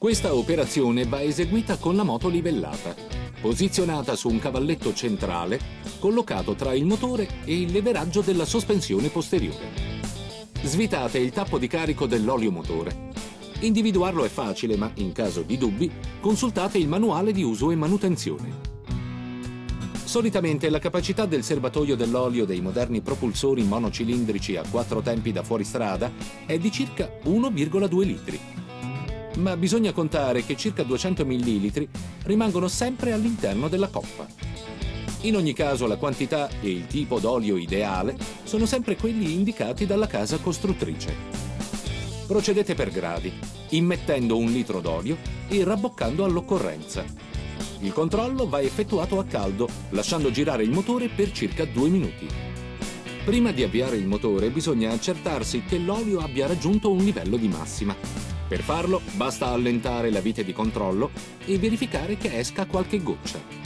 Questa operazione va eseguita con la moto livellata, posizionata su un cavalletto centrale collocato tra il motore e il leveraggio della sospensione posteriore. Svitate il tappo di carico dell'olio motore. Individuarlo è facile, ma in caso di dubbi consultate il manuale di uso e manutenzione. Solitamente la capacità del serbatoio dell'olio dei moderni propulsori monocilindrici a quattro tempi da fuoristrada è di circa 1,2 litri. Ma bisogna contare che circa 200 ml rimangono sempre all'interno della coppa. In ogni caso la quantità e il tipo d'olio ideale sono sempre quelli indicati dalla casa costruttrice. Procedete per gradi, immettendo un litro d'olio e rabboccando all'occorrenza. Il controllo va effettuato a caldo, lasciando girare il motore per circa due minuti. Prima di avviare il motore bisogna accertarsi che l'olio abbia raggiunto un livello di massima. Per farlo basta allentare la vite di controllo e verificare che esca qualche goccia.